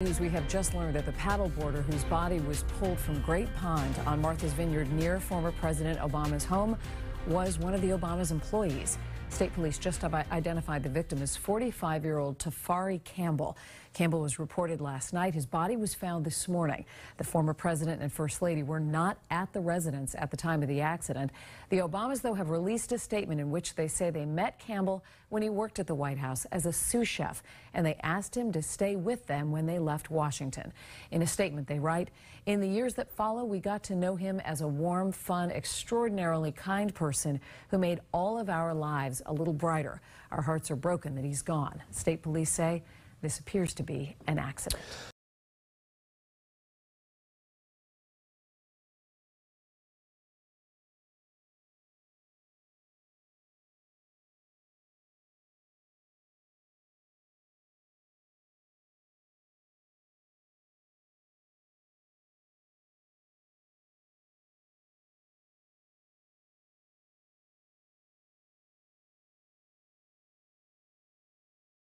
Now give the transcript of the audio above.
News we have just learned that the paddleboarder whose body was pulled from Great Pond on Martha's Vineyard near former President Obama's home was one of the Obama's employees. State police just identified the victim as 45-year-old Tafari Campbell. Campbell was reported last night. His body was found this morning. The former president and first lady were not at the residence at the time of the accident. The Obamas, though, have released a statement in which they say they met Campbell when he worked at the White House as a sous chef, and they asked him to stay with them when they left Washington. In a statement, they write, In the years that follow, we got to know him as a warm, fun, extraordinarily kind person who made all of our lives a little brighter. Our hearts are broken that he's gone. State police say this appears to be an accident.